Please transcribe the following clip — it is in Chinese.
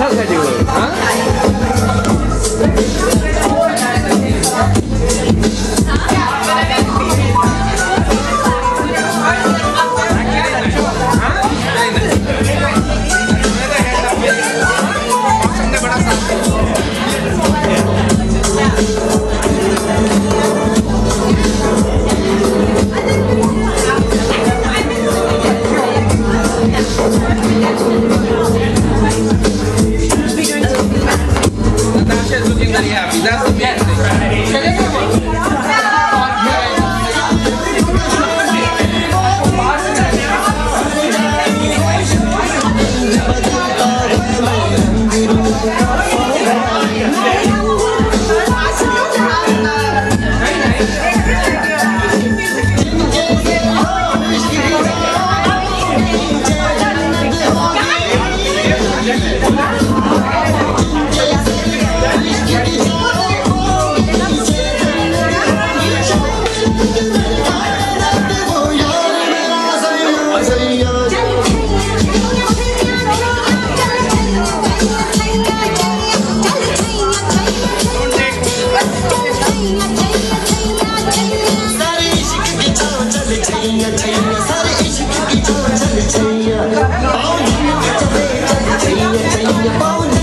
ャンネ。happy. That's the main thing. Oh. 保你，保你。